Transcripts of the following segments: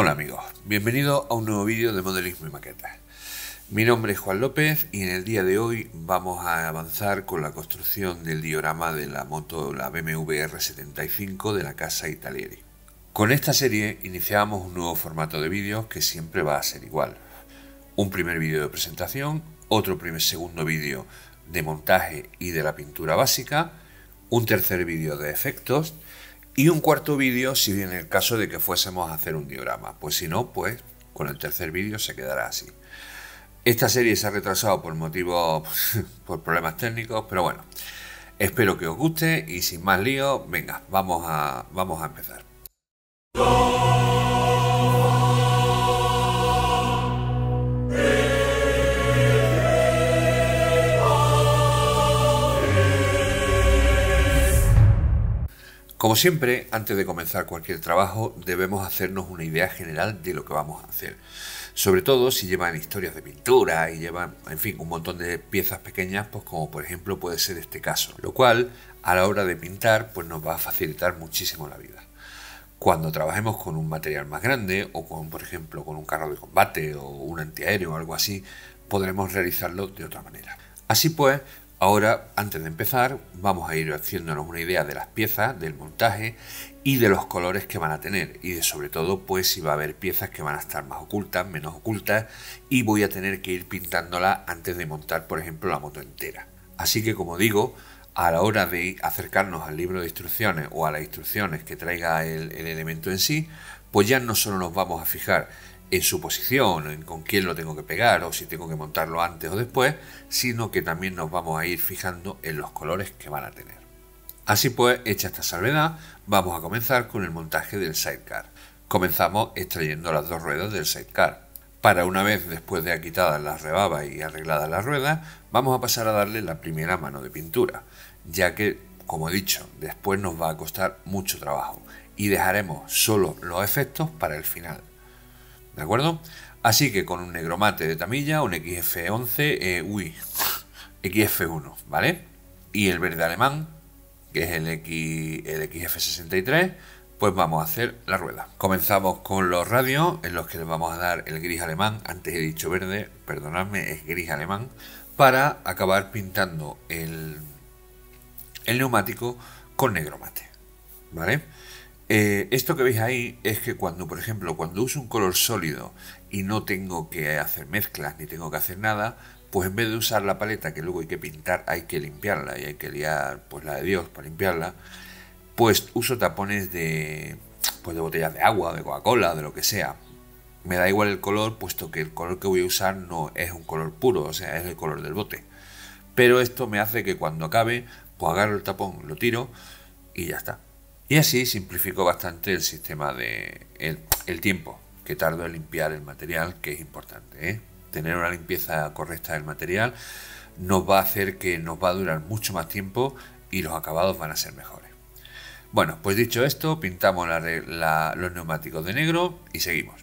Hola amigos, bienvenidos a un nuevo vídeo de modelismo y maquetas. Mi nombre es Juan López y en el día de hoy vamos a avanzar con la construcción del diorama de la moto la BMW R75 de la casa Italieri. Con esta serie iniciamos un nuevo formato de vídeos que siempre va a ser igual. Un primer vídeo de presentación, otro primer segundo vídeo de montaje y de la pintura básica, un tercer vídeo de efectos y un cuarto vídeo si en el caso de que fuésemos a hacer un diorama. Pues si no, pues con el tercer vídeo se quedará así. Esta serie se ha retrasado por motivos, por problemas técnicos, pero bueno, espero que os guste y sin más lío, venga, vamos a, vamos a empezar. Como siempre, antes de comenzar cualquier trabajo, debemos hacernos una idea general de lo que vamos a hacer. Sobre todo si llevan historias de pintura y llevan, en fin, un montón de piezas pequeñas, pues como por ejemplo puede ser este caso. Lo cual, a la hora de pintar, pues nos va a facilitar muchísimo la vida. Cuando trabajemos con un material más grande, o con, por ejemplo, con un carro de combate o un antiaéreo o algo así, podremos realizarlo de otra manera. Así pues, Ahora, antes de empezar, vamos a ir haciéndonos una idea de las piezas, del montaje y de los colores que van a tener y de sobre todo pues si va a haber piezas que van a estar más ocultas, menos ocultas y voy a tener que ir pintándolas antes de montar por ejemplo la moto entera. Así que como digo, a la hora de acercarnos al libro de instrucciones o a las instrucciones que traiga el, el elemento en sí, pues ya no solo nos vamos a fijar en su posición, en con quién lo tengo que pegar o si tengo que montarlo antes o después, sino que también nos vamos a ir fijando en los colores que van a tener. Así pues, hecha esta salvedad, vamos a comenzar con el montaje del sidecar. Comenzamos extrayendo las dos ruedas del sidecar. Para una vez después de quitadas las rebabas y arregladas las ruedas, vamos a pasar a darle la primera mano de pintura, ya que, como he dicho, después nos va a costar mucho trabajo y dejaremos solo los efectos para el final. ¿De acuerdo? Así que con un negro mate de tamilla, un XF11, eh, uy, XF1, ¿vale? Y el verde alemán, que es el, X, el XF63, pues vamos a hacer la rueda. Comenzamos con los radios, en los que les vamos a dar el gris alemán, antes he dicho verde, perdonadme, es gris alemán, para acabar pintando el, el neumático con negro mate, ¿vale? Eh, esto que veis ahí es que cuando, por ejemplo, cuando uso un color sólido y no tengo que hacer mezclas ni tengo que hacer nada, pues en vez de usar la paleta que luego hay que pintar, hay que limpiarla y hay que liar pues la de Dios para limpiarla, pues uso tapones de, pues, de botellas de agua, de Coca-Cola, de lo que sea. Me da igual el color, puesto que el color que voy a usar no es un color puro, o sea, es el color del bote. Pero esto me hace que cuando acabe, pues agarro el tapón, lo tiro y ya está. Y así simplificó bastante el sistema de el, tiempo que tardo en limpiar el material, que es importante. ¿eh? Tener una limpieza correcta del material nos va a hacer que nos va a durar mucho más tiempo y los acabados van a ser mejores. Bueno, pues dicho esto, pintamos los neumáticos de negro y seguimos.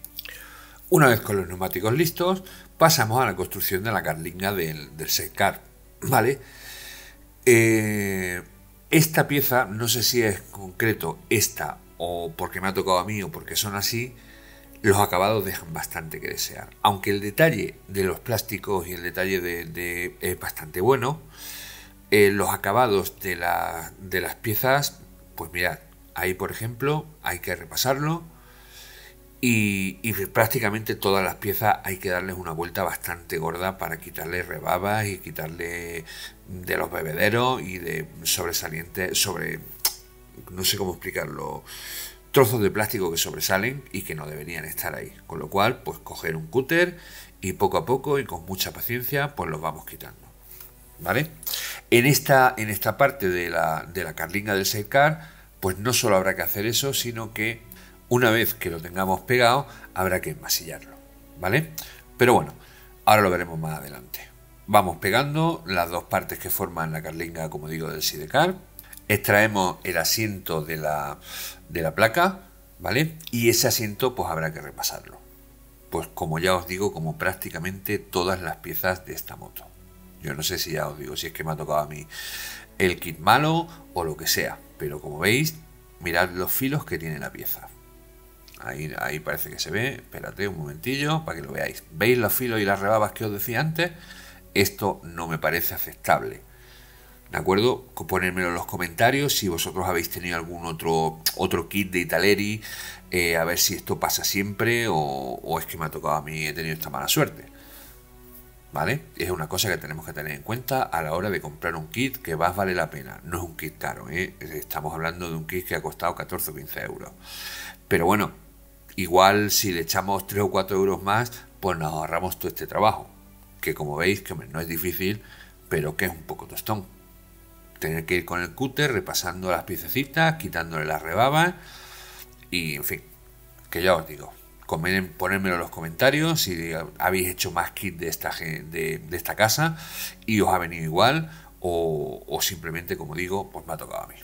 Una vez con los neumáticos listos, pasamos a la construcción de la carlinga del, del car ¿Vale? Eh, esta pieza, no sé si es concreto esta o porque me ha tocado a mí o porque son así, los acabados dejan bastante que desear. Aunque el detalle de los plásticos y el detalle de, es bastante bueno, eh, los acabados de, de las piezas, pues mirad, ahí por ejemplo hay que repasarlo y, prácticamente todas las piezas hay que darles una vuelta bastante gorda para quitarle rebabas y quitarle de los bebederos y de sobresalientes, sobre, no sé cómo explicarlo, trozos de plástico que sobresalen y que no deberían estar ahí. Con lo cual, pues coger un cúter y poco a poco y con mucha paciencia, pues los vamos quitando. ¿Vale? En esta, en esta parte de la, de la carlinga del sidecar, pues no solo habrá que hacer eso, sino que una vez que lo tengamos pegado, habrá que enmasillarlo, ¿vale? Pero bueno, ahora lo veremos más adelante. Vamos pegando las dos partes que forman la carlinga, como digo, del sidecar. Extraemos el asiento de la, de la placa, ¿vale? Y ese asiento pues habrá que repasarlo. Pues como ya os digo, como prácticamente todas las piezas de esta moto. Yo no sé si ya os digo si es que me ha tocado a mí el kit malo o lo que sea. Pero como veis, mirad los filos que tiene la pieza Ahí, parece que se ve. Espérate un momentillo para que lo veáis. ¿Veis los filos y las rebabas que os decía antes? Esto no me parece aceptable. ¿De acuerdo? Ponérmelo en los comentarios si vosotros habéis tenido algún otro, otro kit de Italeri, eh, a ver si esto pasa siempre o, o, es que me ha tocado a mí, he tenido esta mala suerte. ¿Vale? Es una cosa que tenemos que tener en cuenta a la hora de comprar un kit que más vale la pena. No es un kit caro, ¿eh? estamos hablando de un kit que ha costado 14 o 15 euros. Pero bueno, igual si le echamos 3 o 4 euros más, pues nos ahorramos todo este trabajo. Que como veis, que no es difícil, pero que es un poco tostón tener que ir con el cúter repasando las piececitas, quitándole las rebabas y en fin, que ya os digo, ponérmelo en los comentarios si habéis hecho más kit de esta, de, esta casa y os ha venido igual o, simplemente, como digo, pues me ha tocado a mí.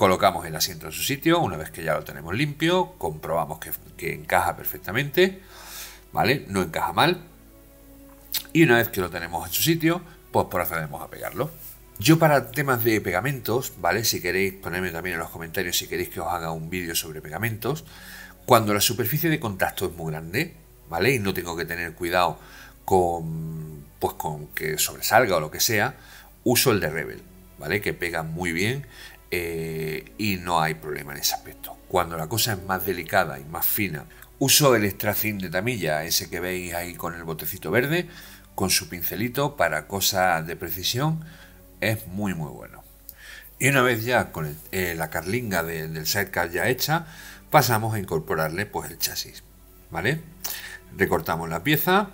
Colocamos el asiento en su sitio, una vez que ya lo tenemos limpio, comprobamos que, encaja perfectamente, ¿vale? No encaja mal. Y una vez que lo tenemos en su sitio, pues procedemos a pegarlo. Yo para temas de pegamentos, ¿vale? Si queréis ponerme también en los comentarios si queréis que os haga un vídeo sobre pegamentos, cuando la superficie de contacto es muy grande, ¿vale? Y no tengo que tener cuidado con, pues con que sobresalga o lo que sea, uso el de Rebel, ¿vale? Que pega muy bien eh, y no hay problema en ese aspecto. Cuando la cosa es más delicada y más fina, uso el extracín de tamilla, ese que veis ahí con el botecito verde, con su pincelito para cosas de precisión es muy muy bueno. Y una vez ya con eh, la carlinga del sidecar ya hecha, pasamos a incorporarle pues el chasis, ¿vale? Recortamos la pieza,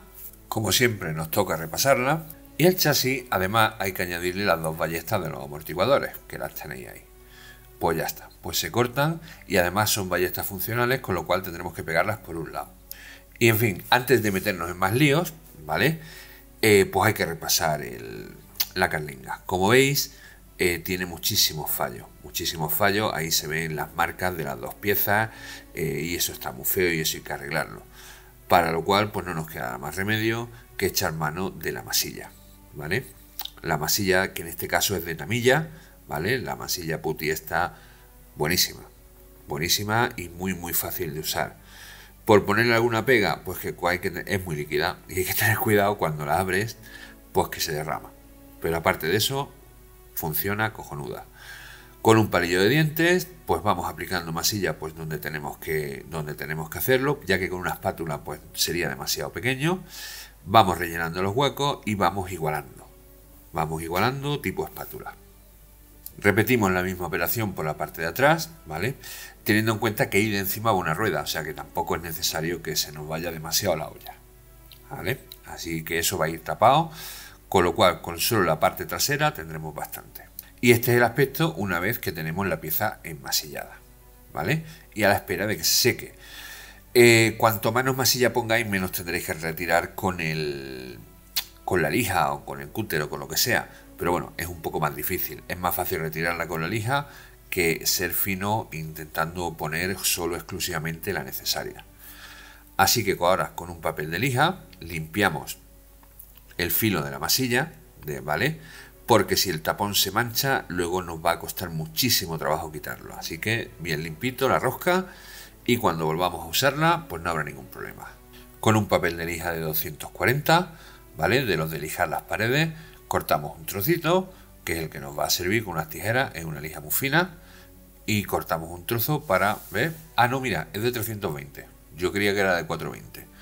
como siempre nos toca repasarla, y el chasis además hay que añadirle las dos ballestas de los amortiguadores, que las tenéis ahí. Pues ya está, pues se cortan y además son ballestas funcionales, con lo cual tendremos que pegarlas por un lado. Y en fin, antes de meternos en más líos, ¿vale? Eh, pues hay que repasar el, la carlinga. Como veis, eh, tiene muchísimos fallos, muchísimos fallos. Ahí se ven las marcas de las dos piezas eh, y eso está muy feo y eso hay que arreglarlo. Para lo cual, pues no nos queda más remedio que echar mano de la masilla, ¿vale? La masilla, que en este caso es de tamilla, ¿vale? La masilla puti está buenísima, buenísima y muy, muy fácil de usar. Por ponerle alguna pega, pues que, que es muy líquida y hay que tener cuidado cuando la abres, pues que se derrama. Pero aparte de eso, funciona cojonuda. Con un palillo de dientes, pues vamos aplicando masilla pues donde tenemos que, donde tenemos que hacerlo, ya que con una espátula pues sería demasiado pequeño. Vamos rellenando los huecos y vamos igualando. Vamos igualando tipo espátula. Repetimos la misma operación por la parte de atrás, ¿vale? Teniendo en cuenta que ahí de encima va una rueda, o sea que tampoco es necesario que se nos vaya demasiado la olla, ¿vale? Así que eso va a ir tapado con lo cual con solo la parte trasera tendremos bastante. Y este es el aspecto una vez que tenemos la pieza enmasillada, ¿vale? Y a la espera de que se seque. Eh, cuanto menos masilla pongáis, menos tendréis que retirar con el con la lija o con el cúter o con lo que sea. Pero bueno, es un poco más difícil. Es más fácil retirarla con la lija que ser fino intentando poner solo exclusivamente la necesaria. Así que ahora con un papel de lija limpiamos el filo de la masilla, de, ¿vale? Porque si el tapón se mancha, luego nos va a costar muchísimo trabajo quitarlo. Así que bien limpito la rosca y cuando volvamos a usarla, pues no habrá ningún problema. Con un papel de lija de 240, ¿vale? De los de lijar las paredes, cortamos un trocito, que es el que nos va a servir con unas tijeras, es una lija muy fina, y cortamos un trozo para, ver Ah, no, mira, es de 320. Yo creía que era de 420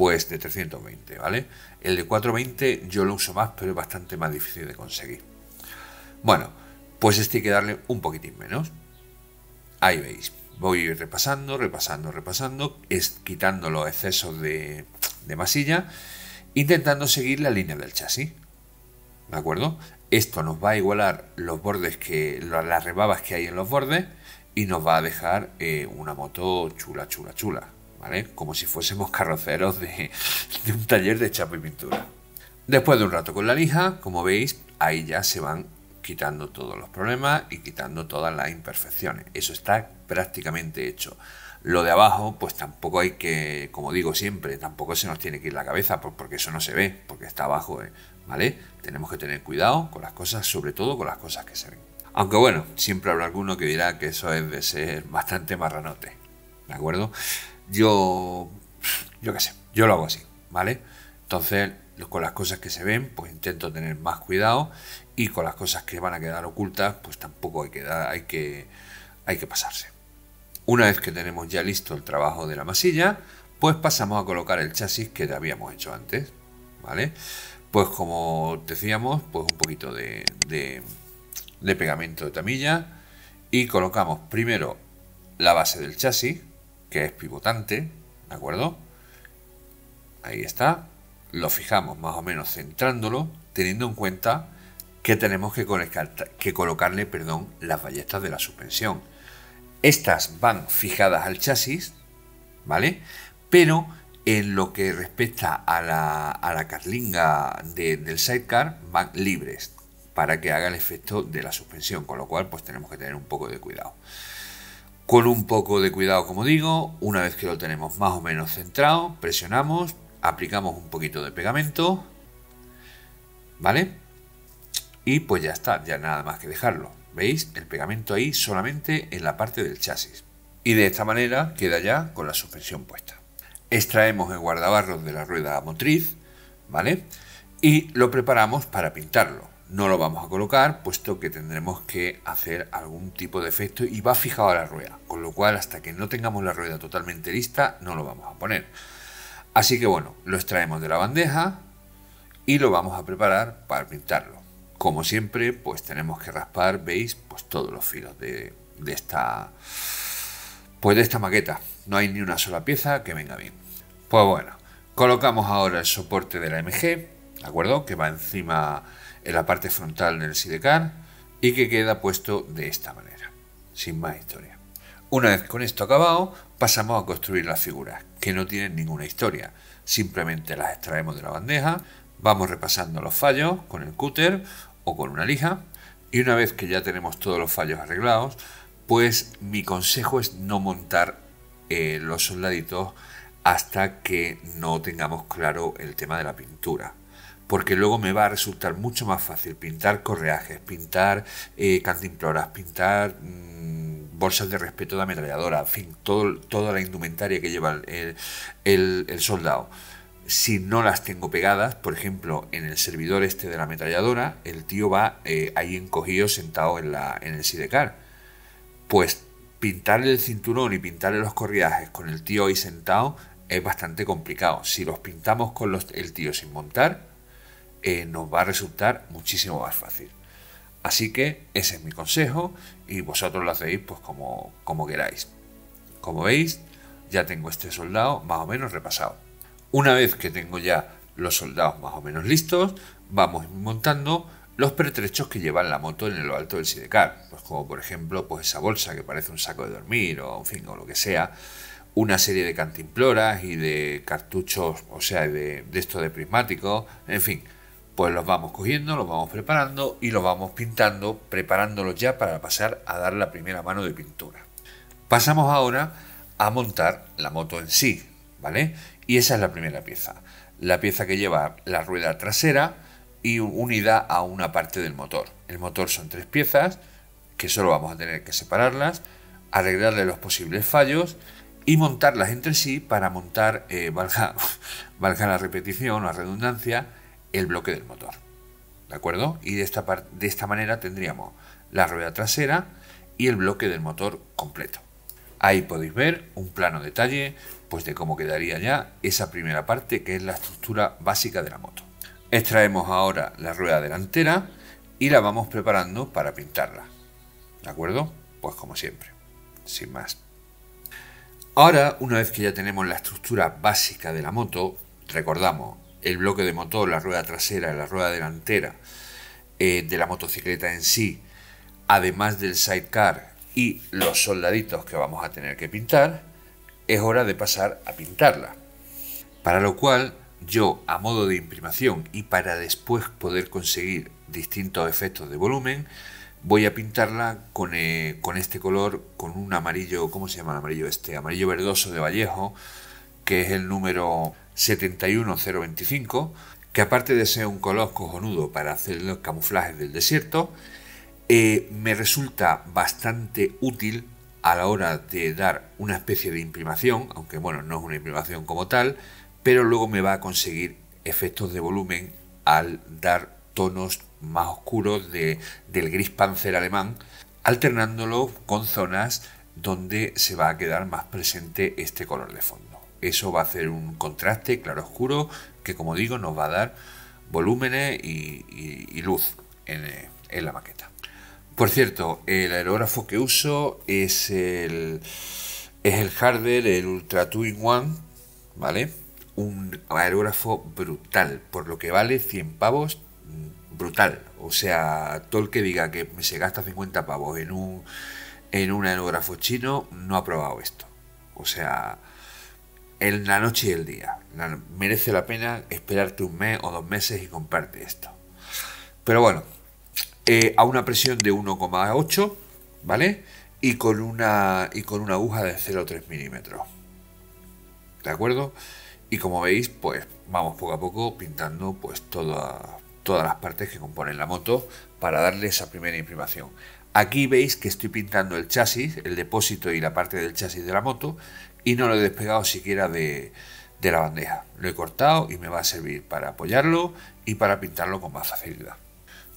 pues de 320, ¿vale? El de 420 yo lo uso más, pero es bastante más difícil de conseguir. Bueno, pues este hay que darle un poquitín menos. Ahí veis, voy repasando, repasando, repasando, es quitando los excesos de, de masilla, intentando seguir la línea del chasis. ¿De acuerdo? Esto nos va a igualar los bordes que, las rebabas que hay en los bordes y nos va a dejar eh, una moto chula, chula, chula. Como si fuésemos carroceros de, un taller de chapa y pintura. Después de un rato con la lija, como veis, ahí ya se van quitando todos los problemas y quitando todas las imperfecciones. Eso está prácticamente hecho. Lo de abajo, pues tampoco hay que, como digo siempre, tampoco se nos tiene que ir la cabeza porque eso no se ve, porque está abajo, ¿eh? ¿vale? Tenemos que tener cuidado con las cosas, sobre todo con las cosas que se ven. Aunque bueno, siempre habrá alguno que dirá que eso es de ser bastante marranote. ¿De acuerdo? Yo, yo qué sé, yo lo hago así, ¿vale? Entonces, con las cosas que se ven, pues intento tener más cuidado y con las cosas que van a quedar ocultas, pues tampoco hay que, hay que, hay que pasarse. Una vez que tenemos ya listo el trabajo de la masilla, pues pasamos a colocar el chasis que habíamos hecho antes, ¿vale? Pues como decíamos, pues un poquito de, de pegamento de tamilla y colocamos primero la base del chasis, que es pivotante, ¿de acuerdo? Ahí está. Lo fijamos más o menos centrándolo, teniendo en cuenta que tenemos que, colocarle perdón, las ballestas de la suspensión. Estas van fijadas al chasis, ¿vale? Pero en lo que respecta a la, a la carlinga del sidecar, van libres para que haga el efecto de la suspensión, con lo cual pues tenemos que tener un poco de cuidado. Con un poco de cuidado, como digo, una vez que lo tenemos más o menos centrado, presionamos, aplicamos un poquito de pegamento, ¿vale? Y pues ya está, ya nada más que dejarlo. ¿Veis? El pegamento ahí solamente en la parte del chasis. Y de esta manera queda ya con la suspensión puesta. Extraemos el guardabarros de la rueda motriz, ¿vale? Y lo preparamos para pintarlo no lo vamos a colocar puesto que tendremos que hacer algún tipo de efecto y va fijado a la rueda, con lo cual hasta que no tengamos la rueda totalmente lista no lo vamos a poner. Así que bueno, lo extraemos de la bandeja y lo vamos a preparar para pintarlo. Como siempre, pues tenemos que raspar, veis, pues todos los filos de, de esta pues de esta maqueta. No hay ni una sola pieza que venga bien. Pues bueno, colocamos ahora el soporte de la MG, ¿de acuerdo? Que va encima en la parte frontal del sidecar y que queda puesto de esta manera, sin más historia. Una vez con esto acabado, pasamos a construir las figuras, que no tienen ninguna historia, simplemente las extraemos de la bandeja, vamos repasando los fallos con el cúter o con una lija, y una vez que ya tenemos todos los fallos arreglados, pues mi consejo es no montar eh, los soldaditos hasta que no tengamos claro el tema de la pintura porque luego me va a resultar mucho más fácil pintar correajes, pintar eh, cantimploras, pintar mm, bolsas de respeto de ametralladora, en fin, todo, toda la indumentaria que lleva el, soldado. Si no las tengo pegadas, por ejemplo, en el servidor este de la ametralladora, el tío va eh, ahí encogido sentado en, la, en el sidecar. Pues pintarle el cinturón y pintarle los correajes con el tío ahí sentado es bastante complicado. Si los pintamos con los, el tío sin montar, eh, nos va a resultar muchísimo más fácil. Así que ese es mi consejo y vosotros lo hacéis pues como, como queráis. Como veis, ya tengo este soldado más o menos repasado. Una vez que tengo ya los soldados más o menos listos, vamos montando los pertrechos que llevan la moto en lo alto del sidecar. Pues como por ejemplo pues esa bolsa que parece un saco de dormir o en fin o lo que sea. Una serie de cantimploras y de cartuchos, o sea, de, de esto de prismáticos, en fin pues los vamos cogiendo, los vamos preparando y los vamos pintando, preparándolos ya para pasar a dar la primera mano de pintura. Pasamos ahora a montar la moto en sí, ¿vale? Y esa es la primera pieza. La pieza que lleva la rueda trasera y unida a una parte del motor. El motor son tres piezas que solo vamos a tener que separarlas, arreglarle los posibles fallos y montarlas entre sí para montar, eh, valga, valga la repetición la redundancia, el bloque del motor. ¿De acuerdo? Y de esta, de esta manera tendríamos la rueda trasera y el bloque del motor completo. Ahí podéis ver un plano detalle pues de cómo quedaría ya esa primera parte que es la estructura básica de la moto. Extraemos ahora la rueda delantera y la vamos preparando para pintarla. ¿De acuerdo? Pues como siempre, sin más. Ahora, una vez que ya tenemos la estructura básica de la moto, recordamos el bloque de motor, la rueda trasera, la rueda delantera eh, de la motocicleta en sí, además del sidecar y los soldaditos que vamos a tener que pintar, es hora de pasar a pintarla. Para lo cual yo, a modo de imprimación y para después poder conseguir distintos efectos de volumen, voy a pintarla con, eh, con este color, con un amarillo, ¿cómo se llama el amarillo este? Amarillo verdoso de Vallejo, que es el número 71025, que aparte de ser un color cojonudo para hacer los camuflajes del desierto, eh, me resulta bastante útil a la hora de dar una especie de imprimación, aunque bueno, no es una imprimación como tal, pero luego me va a conseguir efectos de volumen al dar tonos más oscuros de, del gris panzer alemán, alternándolo con zonas donde se va a quedar más presente este color de fondo. Eso va a hacer un contraste claro-oscuro que, como digo, nos va a dar volúmenes y, luz en, en, la maqueta. Por cierto, el aerógrafo que uso es el, es el Harder, el Ultra 2 in One, ¿vale? Un aerógrafo brutal, por lo que vale 100 pavos, mm, brutal. O sea, todo el que diga que se gasta 50 pavos en un, en un aerógrafo chino no ha probado esto. O sea, en la noche y el día. merece la pena esperarte un mes o dos meses y comprarte esto. Pero bueno, eh, a una presión de 1,8, ¿vale? Y con una y con una aguja de 0,3 milímetros. ¿De acuerdo? Y como veis, pues vamos poco a poco pintando pues todas todas las partes que componen la moto para darle esa primera imprimación. Aquí veis que estoy pintando el chasis, el depósito y la parte del chasis de la moto y no lo he despegado siquiera de, la bandeja. Lo he cortado y me va a servir para apoyarlo y para pintarlo con más facilidad.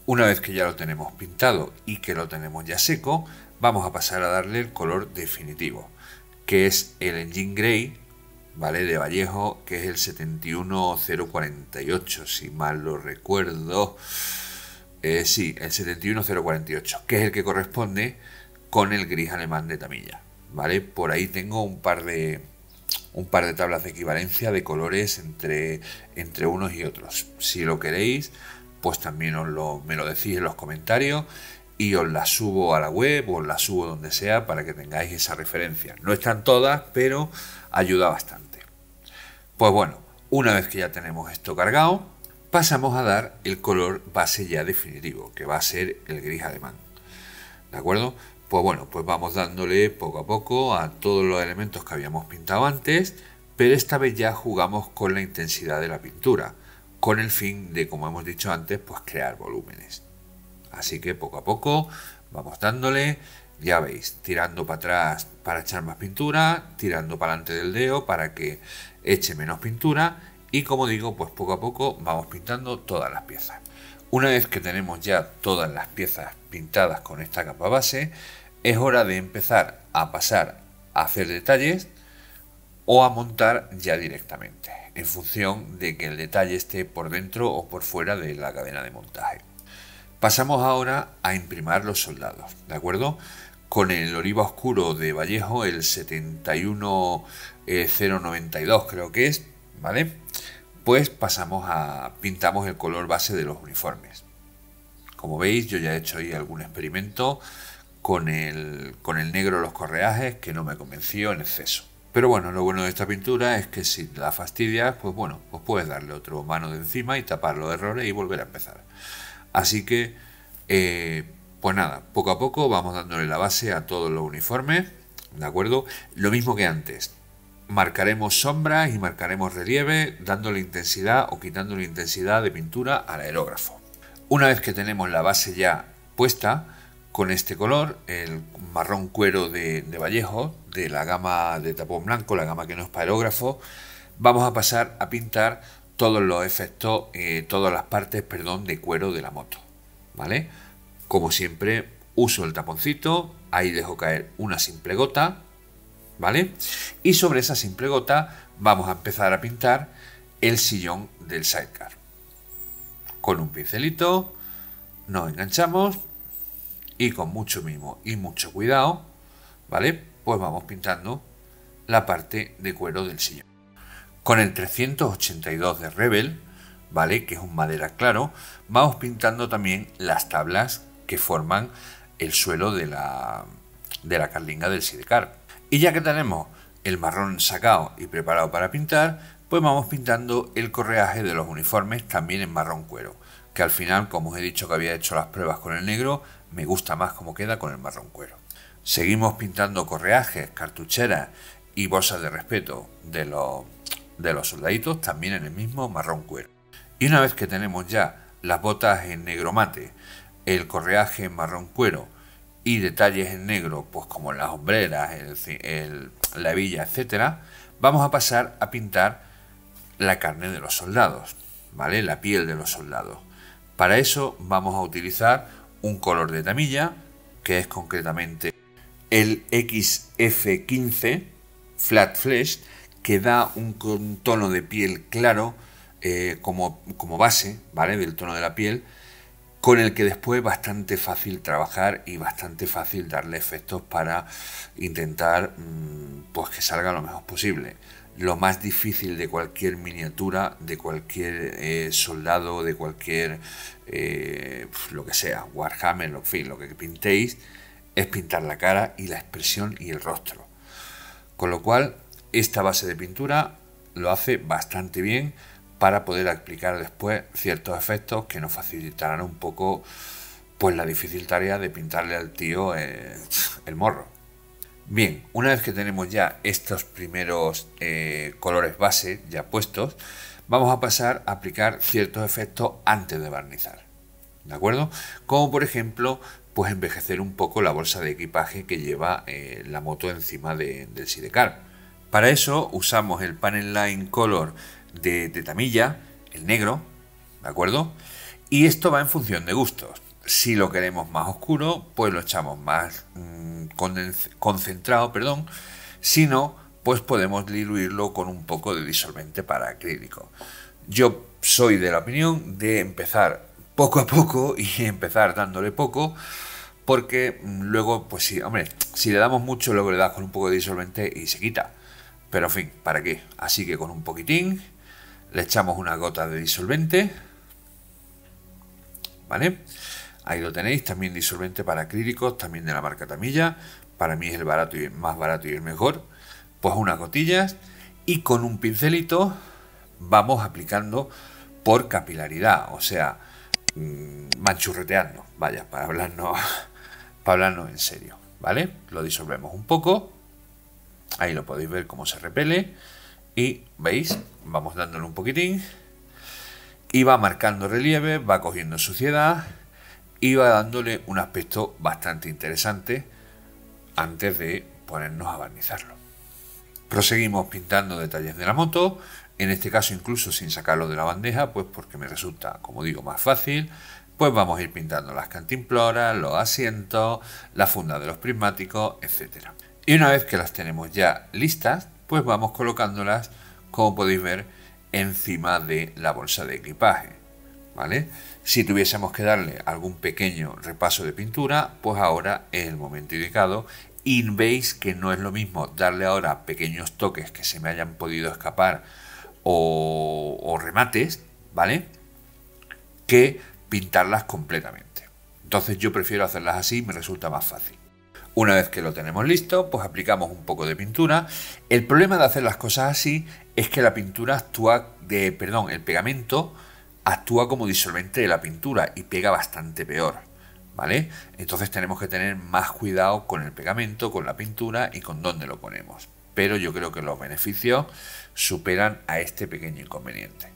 Una vez que ya lo tenemos pintado y que lo tenemos ya seco, vamos a pasar a darle el color definitivo, que es el Engine Grey, ¿vale? De Vallejo, que es el 71048, si mal lo recuerdo. Eh, sí, el 71048, que es el que corresponde con el gris alemán de Tamilla. ¿Vale? Por ahí tengo un par de tablas de equivalencia de colores entre, entre unos y otros. Si lo queréis, pues también os lo, me lo decís en los comentarios y os las subo a la web o os las subo donde sea para que tengáis esa referencia. No están todas, pero ayuda bastante. Pues bueno, una vez que ya tenemos esto cargado, pasamos a dar el color base ya definitivo, que va a ser el gris alemán. ¿De acuerdo? Pues bueno, pues vamos dándole poco a poco a todos los elementos que habíamos pintado antes, pero esta vez ya jugamos con la intensidad de la pintura, con el fin de, como hemos dicho antes, pues crear volúmenes. Así que poco a poco vamos dándole, ya veis, tirando para atrás para echar más pintura, tirando para adelante del dedo para que eche menos pintura y como digo, pues poco a poco vamos pintando todas las piezas. Una vez que tenemos ya todas las piezas pintadas con esta capa base, es hora de empezar a pasar a hacer detalles o a montar ya directamente, en función de que el detalle esté por dentro o por fuera de la cadena de montaje. Pasamos ahora a imprimar los soldados, ¿de acuerdo? Con el oliva oscuro de Vallejo, el 71092 creo que es, ¿vale? Pues pasamos a pintamos el color base de los uniformes. Como veis, yo ya he hecho ahí algún experimento con el, con el negro los correajes que no me convenció en exceso. Pero bueno, lo bueno de esta pintura es que si la fastidias, pues bueno, pues puedes darle otro mano de encima y tapar los errores y volver a empezar. Así que, eh, pues nada, poco a poco vamos dándole la base a todos los uniformes, ¿de acuerdo? Lo mismo que antes, marcaremos sombras y marcaremos relieve, dándole intensidad o quitándole intensidad de pintura al aerógrafo. Una vez que tenemos la base ya puesta, con este color, el marrón cuero de, Vallejo, de la gama de tapón blanco, la gama que no es aerógrafo, vamos a pasar a pintar todos los efectos, eh, todas las partes, perdón, de cuero de la moto, ¿vale? Como siempre, uso el taponcito, ahí dejo caer una simple gota, Y sobre esa simple gota vamos a empezar a pintar el sillón del sidecar. Con un pincelito nos enganchamos y con mucho mimo y mucho cuidado, ¿vale? Pues vamos pintando la parte de cuero del sillón. Con el 382 de Rebel, ¿vale? Que es un madera claro, vamos pintando también las tablas que forman el suelo de la, de la carlinga del sidecar. Y ya que tenemos el marrón sacado y preparado para pintar, pues vamos pintando el correaje de los uniformes también en marrón cuero, que al final, como os he dicho que había hecho las pruebas con el negro, me gusta más como queda con el marrón cuero. Seguimos pintando correajes, cartucheras y bolsas de respeto de los, de los soldaditos también en el mismo marrón cuero. Y una vez que tenemos ya las botas en negro mate, el correaje en marrón cuero y detalles en negro, pues como las hombreras, la hebilla, etcétera, vamos a pasar a pintar la carne de los soldados, ¿vale? La piel de los soldados. Para eso vamos a utilizar un color de tamilla, que es concretamente el XF15 Flat Flesh, que da un, tono de piel claro eh, como, como base, ¿vale? Del tono de la piel, con el que después es bastante fácil trabajar y bastante fácil darle efectos para intentar mm, pues que salga lo mejor posible. Lo más difícil de cualquier miniatura, de cualquier eh, soldado, de cualquier eh, lo que sea, Warhammer, lo, fin, lo que pintéis, es pintar la cara y la expresión y el rostro. Con lo cual, esta base de pintura lo hace bastante bien para poder aplicar después ciertos efectos que nos facilitarán un poco pues la difícil tarea de pintarle al tío eh, el morro. Bien, una vez que tenemos ya estos primeros eh, colores base ya puestos, vamos a pasar a aplicar ciertos efectos antes de barnizar. ¿De acuerdo? Como por ejemplo, pues envejecer un poco la bolsa de equipaje que lleva eh, la moto encima del sidecar. Para eso usamos el Panel Line Color de, tamilla, el negro, ¿de acuerdo? Y esto va en función de gustos. Si lo queremos más oscuro, pues lo echamos más mm, concentrado, perdón. Si no, pues podemos diluirlo con un poco de disolvente para acrílico. Yo soy de la opinión de empezar poco a poco y empezar dándole poco, porque mm, luego, pues sí, hombre, si le damos mucho, luego le das con un poco de disolvente y se quita. Pero en fin, ¿para qué? Así que con un poquitín le echamos una gota de disolvente. ¿Vale? Ahí lo tenéis, también disolvente para acrílicos, también de la marca Tamilla. Para mí es el barato y más barato y el mejor. Pues unas gotillas y con un pincelito vamos aplicando por capilaridad, o sea, mm, manchurreteando, vaya, para hablarnos, para hablarnos en serio, ¿vale? Lo disolvemos un poco, ahí lo podéis ver cómo se repele y veis, vamos dándole un poquitín y va marcando relieve, va cogiendo suciedad y va dándole un aspecto bastante interesante antes de ponernos a barnizarlo. Proseguimos pintando detalles de la moto, en este caso incluso sin sacarlo de la bandeja, pues porque me resulta, como digo, más fácil, pues vamos a ir pintando las cantimploras, los asientos, la funda de los prismáticos, etc. Y una vez que las tenemos ya listas, pues vamos colocándolas, como podéis ver, encima de la bolsa de equipaje. ¿Vale? Si tuviésemos que darle algún pequeño repaso de pintura, pues ahora es el momento indicado y veis que no es lo mismo darle ahora pequeños toques que se me hayan podido escapar o, remates, ¿vale? Que pintarlas completamente. Entonces yo prefiero hacerlas así, me resulta más fácil. Una vez que lo tenemos listo, pues aplicamos un poco de pintura. El problema de hacer las cosas así es que la pintura actúa de, perdón, el pegamento actúa como disolvente de la pintura y pega bastante peor, ¿vale? Entonces tenemos que tener más cuidado con el pegamento, con la pintura y con dónde lo ponemos. Pero yo creo que los beneficios superan a este pequeño inconveniente.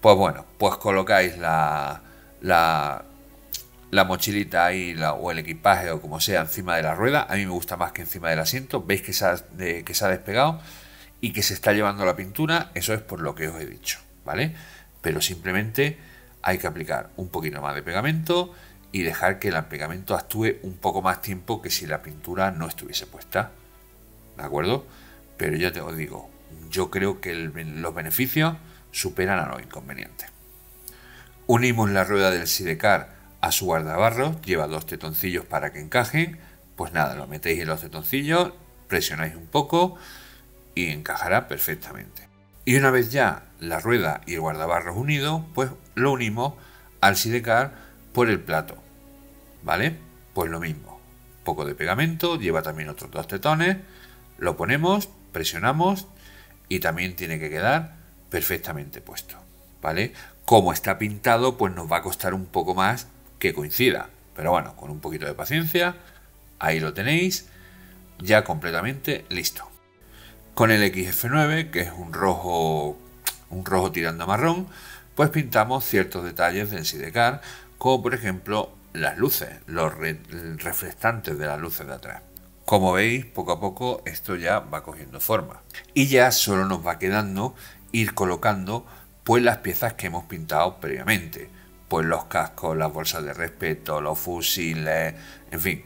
Pues bueno, pues colocáis la, la la mochilita ahí o el equipaje o como sea encima de la rueda. A mí me gusta más que encima del asiento. Veis que se, ha, despegado y que se está llevando la pintura. Eso es por lo que os he dicho, ¿vale? Pero simplemente hay que aplicar un poquito más de pegamento y dejar que el pegamento actúe un poco más tiempo que si la pintura no estuviese puesta. ¿De acuerdo? Pero ya te os digo, yo creo que los beneficios superan a los inconvenientes. Unimos la rueda del sidecar a su guardabarros, lleva dos tetoncillos para que encajen, pues nada, lo metéis en los tetoncillos, presionáis un poco y encajará perfectamente. Y una vez ya la rueda y el guardabarros unidos, pues lo unimos al sidecar por el plato, ¿vale? Pues lo mismo, poco de pegamento, lleva también otros dos tetones, lo ponemos, presionamos y también tiene que quedar perfectamente puesto, ¿vale? Como está pintado, pues nos va a costar un poco más que coincida. Pero bueno, con un poquito de paciencia, ahí lo tenéis, ya completamente listo. Con el XF9, que es un rojo, un rojo tirando a marrón, pues pintamos ciertos detalles del sidecar, como por ejemplo las luces, los reflectantes de las luces de atrás. Como veis, poco a poco esto ya va cogiendo forma. Y ya solo nos va quedando ir colocando pues las piezas que hemos pintado previamente. Pues los cascos, las bolsas de respeto, los fusiles, en fin.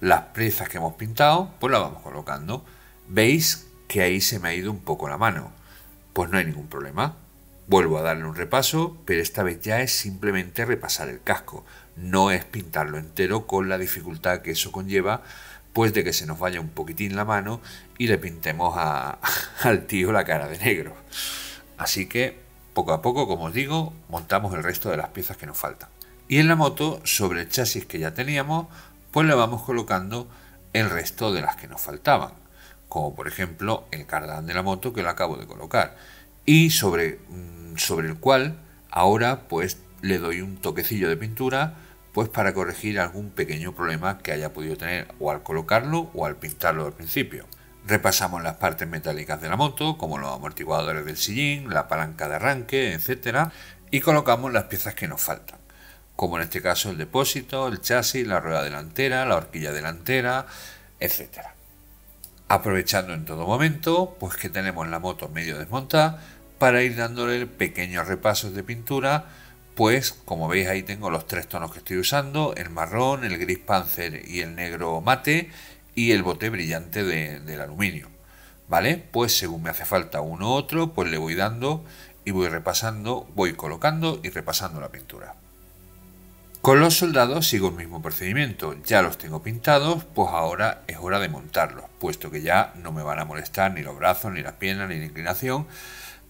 Las piezas que hemos pintado, pues las vamos colocando. Veis que ahí se me ha ido un poco la mano. Pues no hay ningún problema. Vuelvo a darle un repaso, pero esta vez ya es simplemente repasar el casco. No es pintarlo entero con la dificultad que eso conlleva, pues de que se nos vaya un poquitín la mano y le pintemos al tío la cara de negro. Así que, poco a poco, como os digo, montamos el resto de las piezas que nos faltan. Y en la moto, sobre el chasis que ya teníamos, pues le vamos colocando el resto de las que nos faltaban. Como por ejemplo el cardán de la moto que lo acabo de colocar y sobre, mm, sobre el cual ahora pues le doy un toquecillo de pintura pues para corregir algún pequeño problema que haya podido tener o al colocarlo o al pintarlo al principio. Repasamos las partes metálicas de la moto, como los amortiguadores del sillín, la palanca de arranque, etc. Y colocamos las piezas que nos faltan, como en este caso el depósito, el chasis, la rueda delantera, la horquilla delantera, etc. Aprovechando en todo momento, pues que tenemos la moto medio desmontada, para ir dándole pequeños repasos de pintura, pues como veis ahí tengo los tres tonos que estoy usando, el marrón, el gris panzer y el negro mate y el bote brillante del aluminio. ¿Vale? Pues según me hace falta uno u otro, pues le voy dando y voy repasando, voy colocando y repasando la pintura. Con los soldados sigo el mismo procedimiento, ya los tengo pintados, pues ahora es hora de montarlos, puesto que ya no me van a molestar ni los brazos, ni las piernas, ni la inclinación,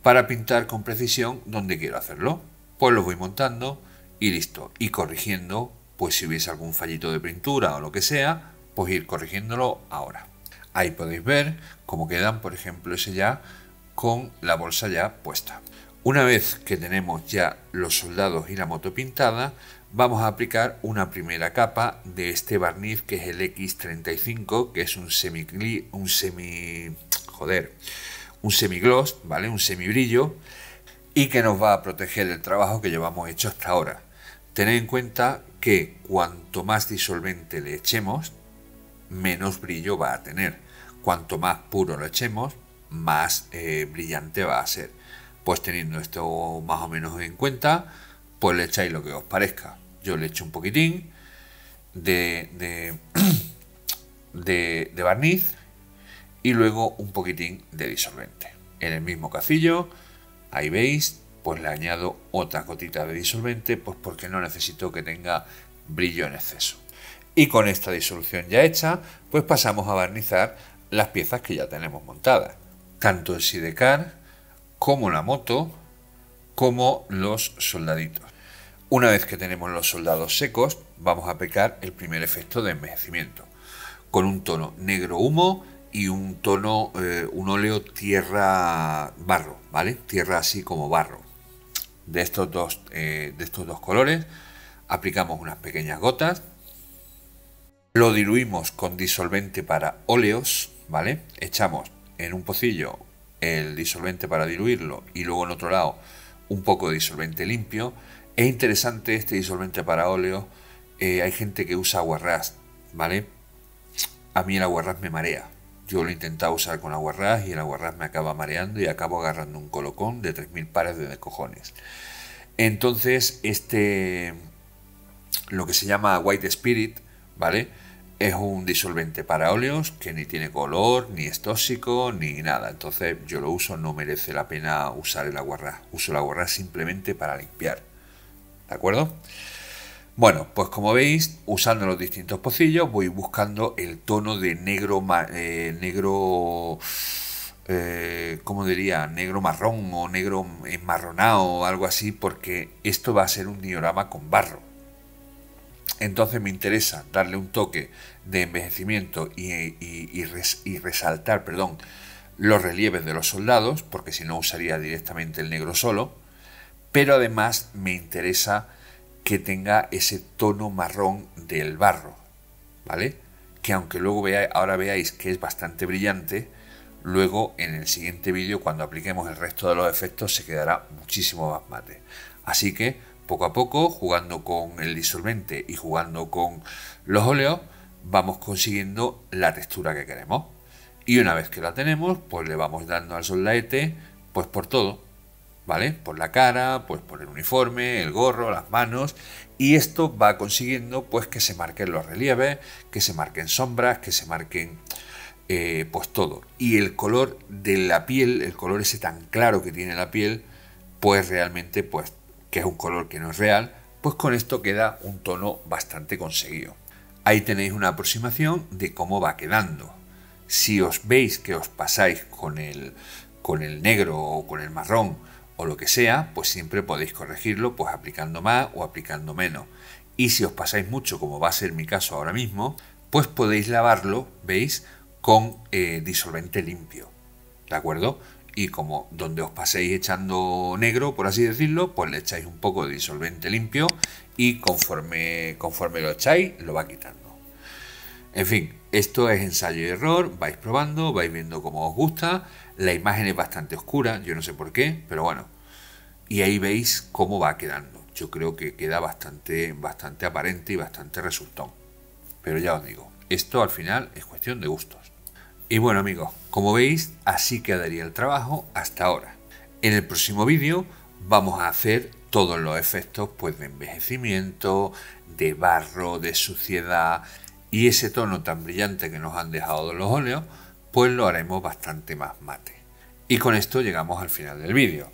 para pintar con precisión donde quiero hacerlo. Pues los voy montando y listo. Y corrigiendo, pues si hubiese algún fallito de pintura o lo que sea, pues ir corrigiéndolo ahora. Ahí podéis ver cómo quedan, por ejemplo, ese ya con la bolsa ya puesta. Una vez que tenemos ya los soldados y la moto pintada, vamos a aplicar una primera capa de este barniz que es el X35, que es un semi, un semi, joder, un semigloss, ¿vale? Un semibrillo y que nos va a proteger el trabajo que llevamos hecho hasta ahora. Tened en cuenta que cuanto más disolvente le echemos, menos brillo va a tener. Cuanto más puro lo echemos, más eh, brillante va a ser. Pues teniendo esto más o menos en cuenta, pues le echáis lo que os parezca. Yo le echo un poquitín de, de, barniz y luego un poquitín de disolvente. En el mismo cacillo, ahí veis, pues le añado otra gotita de disolvente, pues porque no necesito que tenga brillo en exceso. Y con esta disolución ya hecha, pues pasamos a barnizar las piezas que ya tenemos montadas. Tanto el sidecar, como la moto, como los soldaditos. Una vez que tenemos los soldados secos, vamos a aplicar el primer efecto de envejecimiento. Con un tono negro humo y un tono, eh, un óleo tierra barro, ¿vale? Tierra así como barro. De estos dos, eh, de estos dos colores aplicamos unas pequeñas gotas. Lo diluimos con disolvente para óleos, ¿vale? Echamos en un pocillo el disolvente para diluirlo y luego en otro lado un poco de disolvente limpio. Es interesante este disolvente para óleo. Eh, hay gente que usa aguarrás, ¿vale? A mí el aguarrás me marea yo lo he intentado usar con aguarrás y el aguarrás me acaba mareando y acabo agarrando un colocón de 3.000 pares de cojones. Entonces, este, lo que se llama White Spirit, ¿vale? Es un disolvente para óleos que ni tiene color, ni es tóxico, ni nada. Entonces yo lo uso, no merece la pena usar el aguarrás. Uso el aguarrás simplemente para limpiar. ¿De acuerdo? Bueno, pues como veis, usando los distintos pocillos, voy buscando el tono de negro, eh, negro, eh, ¿cómo diría? Negro marrón o negro enmarronado o algo así, porque esto va a ser un diorama con barro. Entonces me interesa darle un toque de envejecimiento y, resaltar, perdón, los relieves de los soldados, porque si no usaría directamente el negro solo, pero además me interesa que tenga ese tono marrón del barro, ¿vale? Que aunque luego veáis, ahora veáis que es bastante brillante, luego en el siguiente vídeo cuando apliquemos el resto de los efectos se quedará muchísimo más mate. Así que Poco a poco, jugando con el disolvente y jugando con los óleos, vamos consiguiendo la textura que queremos. Y una vez que la tenemos, pues le vamos dando al soldaete, pues por todo, ¿vale? Por la cara, pues por el uniforme, el gorro, las manos, y esto va consiguiendo, pues que se marquen los relieves, que se marquen sombras, que se marquen, eh, pues todo. Y el color de la piel, el color ese tan claro que tiene la piel, pues realmente, pues, que es un color que no es real, pues con esto queda un tono bastante conseguido. Ahí tenéis una aproximación de cómo va quedando. Si os veis que os pasáis con el, con el negro o con el marrón o lo que sea, pues siempre podéis corregirlo pues aplicando más o aplicando menos. Y si os pasáis mucho, como va a ser mi caso ahora mismo, pues podéis lavarlo, ¿veis? Con eh, disolvente limpio. ¿De acuerdo? Y como donde os paséis echando negro, por así decirlo, pues le echáis un poco de disolvente limpio y conforme, conforme lo echáis, lo va quitando. En fin, esto es ensayo y error, vais probando, vais viendo cómo os gusta, la imagen es bastante oscura, yo no sé por qué, pero bueno, y ahí veis cómo va quedando. Yo creo que queda bastante, bastante aparente y bastante resultón. Pero ya os digo, esto al final es cuestión de gustos. Y bueno amigos, como veis, así quedaría el trabajo hasta ahora. En el próximo vídeo vamos a hacer todos los efectos pues, de envejecimiento, de barro, de suciedad y ese tono tan brillante que nos han dejado los óleos, pues lo haremos bastante más mate. Y con esto llegamos al final del vídeo.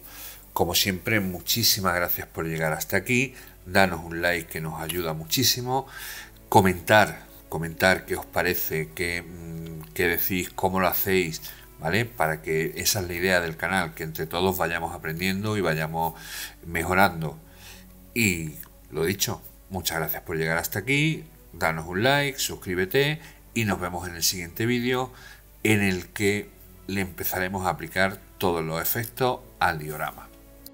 Como siempre, muchísimas gracias por llegar hasta aquí. Danos un like que nos ayuda muchísimo. Comentar, comentar qué os parece, qué que decís cómo lo hacéis, ¿vale? Para que esa es la idea del canal, que entre todos vayamos aprendiendo y vayamos mejorando. Y lo dicho, muchas gracias por llegar hasta aquí, danos un like, suscríbete y nos vemos en el siguiente vídeo en el que le empezaremos a aplicar todos los efectos al diorama.